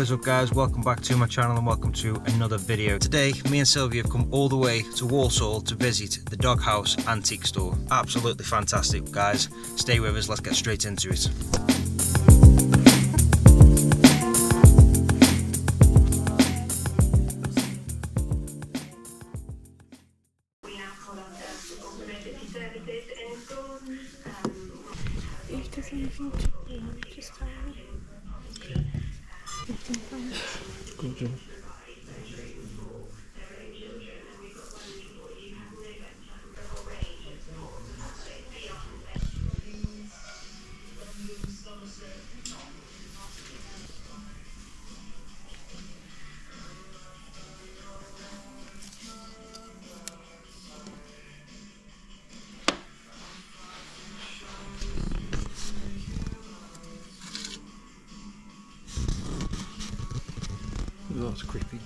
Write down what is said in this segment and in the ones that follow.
is up guys, welcome back to my channel and welcome to another video. Today, me and Sylwia have come all the way to Walsall to visit the Doghouse Antique Store. Absolutely fantastic guys. Stay with us, let's get straight into it. That's creepy.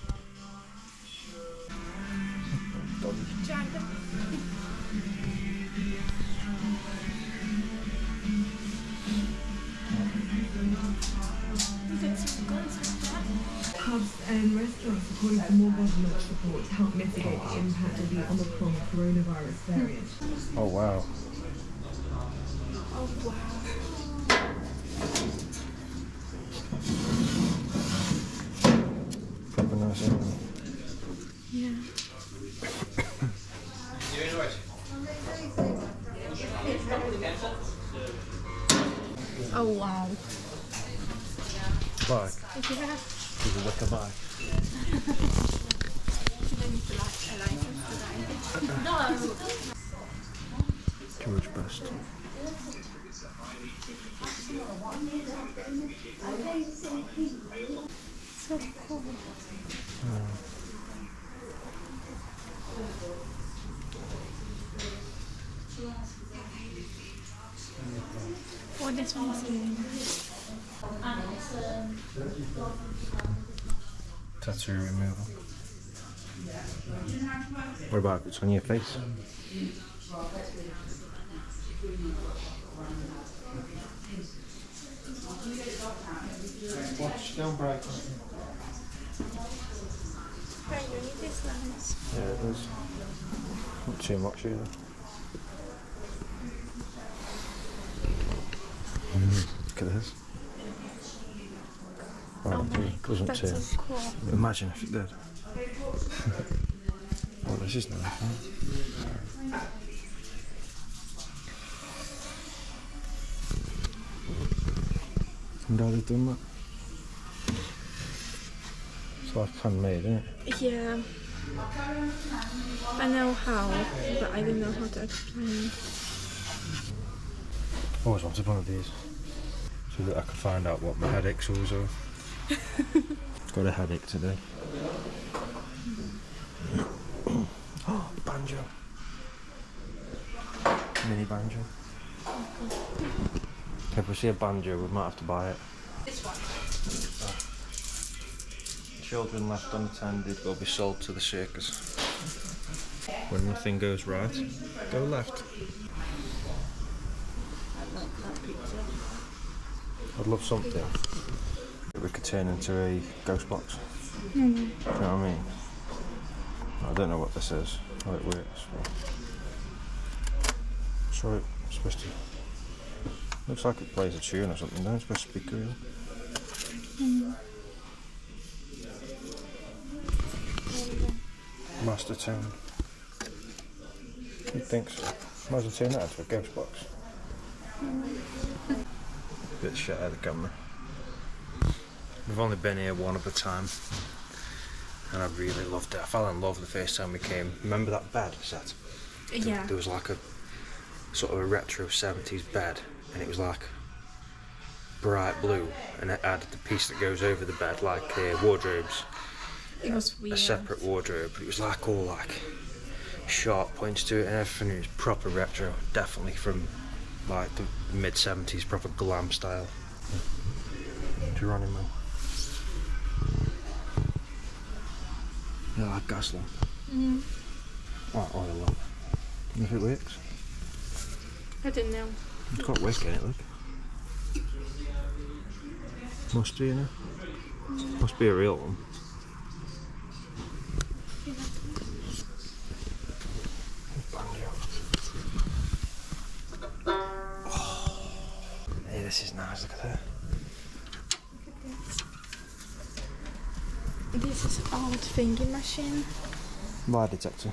Pubs and restaurants, according to more government reports, help mitigate the impact of the Omicron coronavirus variant. Oh wow. Oh wow. Proper nice, isn't it? Yeah. Oh wow. Bike. Yeah. Is it like a bike? George Best. So cool. What this one is doing? Tattoo removal. What about if it's on your face? Watch, don't break. Right, you need this lens. Yeah, it is. Not too much either. Mm. Look at this. Oh it doesn't that's so cool. Imagine if it did. oh, this is nice. Huh? And Daddy's done that. It's like handmade, isn't it? Yeah. I know how, but I don't know how to explain. Always wanted one of these. So that I could find out what my headaches always are. Got a headache today. oh, banjo. Mini banjo. If we see a banjo, we might have to buy it. Children left unattended will be sold to the circus. When nothing goes right, go left. I'd love something we could turn into a ghost box. Mm. Do you know what I mean? I don't know what this is, how it works. But... So it's supposed to. Looks like it plays a tune or something, don't it? It's supposed to be cool. Mm. Master tune. You'd think so. Might as well turn that into a ghost box. Mm. Bit shit out of the camera. We've only been here one at a time. And I really loved it. I fell in love the first time we came. Remember that bed set? Yeah. There was like a sort of a retro 70s bed and it was like bright blue and it had the piece that goes over the bed like uh, wardrobes It was weird. a separate wardrobe but it was like all like sharp points to it and everything it was proper retro definitely from like the mid 70s proper glam style Geronimo yeah like gas lamp Mm, oh, oil lamp if it works I don't know. it's got wick in it look must do you know Must be a real one. Hey, this is nice. Look at that. This is old thingy machine. Lie detector.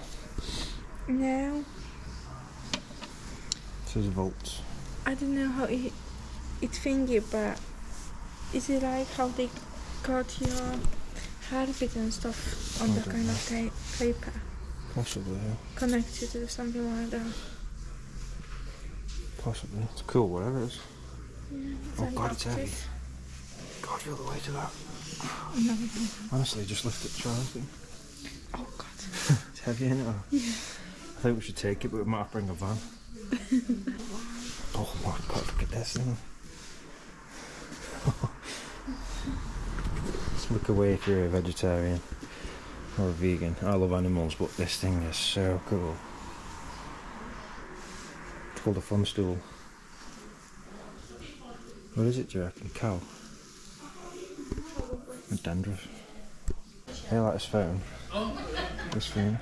No, Says volts. I don't know how it it thingy, but is it like how they got your heartbeat and stuff on I the kind of ta- paper Possibly, yeah. connected to something like that? Possibly. It's cool, whatever it is. Yeah, it's Oh, God, it's heavy. Adaptive. God, feel the weight of that. No. Honestly, just lift it, try anything. Oh God. It's heavy, isn't it? I think we should take it, but we might have to bring a van. oh my god, look at this thing. Let's look away if you're a vegetarian or a vegan. I love animals, but this thing is so cool. It's called a fun stool. What is it, do you reckon? Cow? A dandruff. Hey, like this phone. This phone.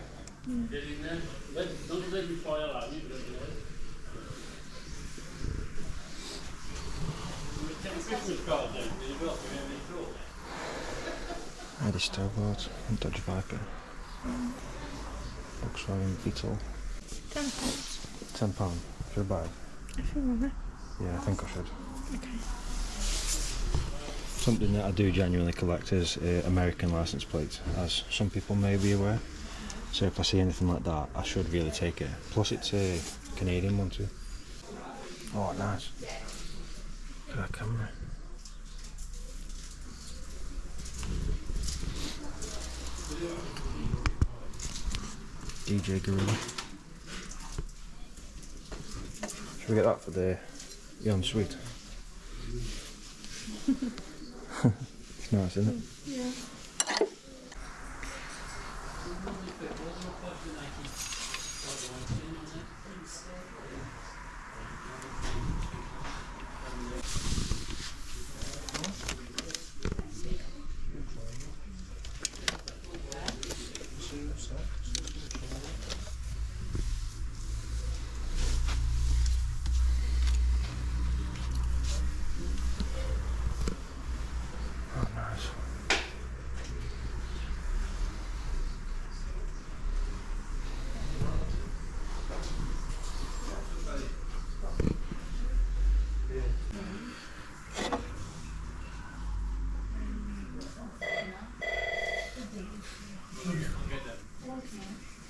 Eddie Stobart, Dodge Viper, Volkswagen Beetle, Ten pounds. ten pound. Should I buy it? If you wanna. Yeah, I think I should. Okay. Something that I do genuinely collect is uh, American license plates, as some people may be aware. So if I see anything like that, I should really take it. Plus, it's a Canadian one too. Oh, nice. That camera. DJ Gorilla. Should we get that for the Young Sweet? it's nice, isn't it? Yeah. Oh, nice.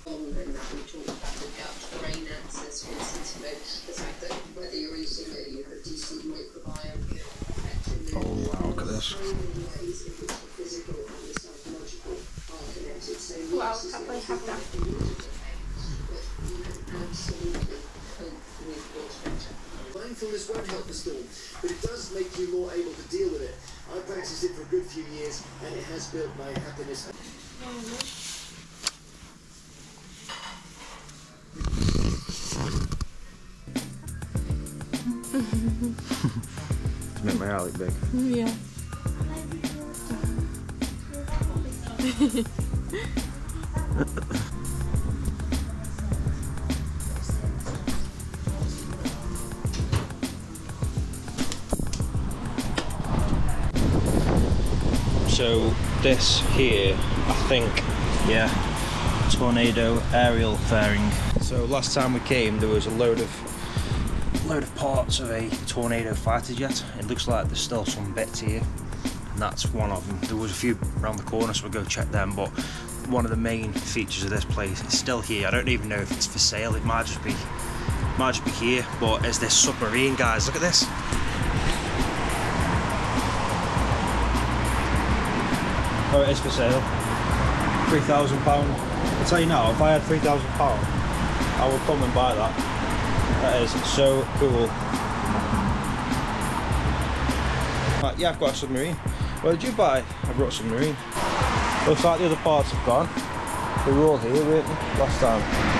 on and that we talked about the couch brain access, whether you're a, microbiome, Oh, wow, look at this. have that? absolutely. Mindfulness won't help the storm, but it does make you more able to deal with it. I practiced it for a good few years, and it has built my happiness. Eye look. Yeah. So this here, I think, yeah, tornado aerial fairing. So last time we came, there was a load of load of parts of a tornado fighter jet. It looks like there's still some bits here, and that's one of them. There was a few around the corner, so we'll go check them. But one of the main features of this place is still here. I don't even know if it's for sale. It might just be might just be here. But it's this submarine, guys. Look at this. Oh, it is for sale. Three thousand pound. I'll tell you now, if I had three thousand pound, I would come and buy that. That is so cool. Right, yeah, I've got a submarine. What did you buy? I brought a submarine. Looks like the other parts have gone. They were all here, weren't last time?